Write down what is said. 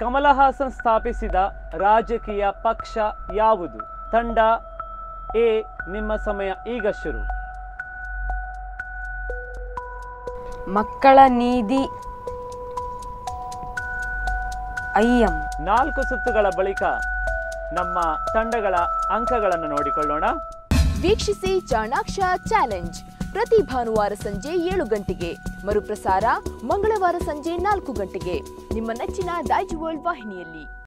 ಕಮಲಹಾಸನ್ ಸ್ಥಾಪಿಸಿದ ರಾಜಕೀಯ ಪಕ್ಷ ಯಾವುದು? ತಂಡ ಎ ನಿಮ್ಮ ಸಮಯ ಈಗ ಶುರು. ಮಕ್ಕಳ ನೀತಿ ಐಎಂ. ನಾಲ್ಕು ಸುತ್ತುಗಳ ಬಳಿಕ ನಮ್ಮ ತಂಡಗಳ ಅಂಕಗಳನ್ನು ನೋಡಿಕೊಳ್ಳೋಣ. ವೀಕ್ಷಿಸಿ ಚಾಣಾಕ್ಷ ಚಾಲೆಂಜ್. ಪ್ರತಿ ಭಾನುವಾರ ಸಂಜೆ ಏಳು ಗಂಟೆಗೆ. ಮರುಪ್ರಸಾರ ಮಂಗಳವಾರ ಸಂಜೆ ನಾಲ್ಕು ಗಂಟೆಗೆ. ನಿಮ್ಮ ನೆಚ್ಚಿನ ಡೈಜ್ ವರ್ಲ್ಡ್ ವಾಹಿನಿಯಲ್ಲಿ.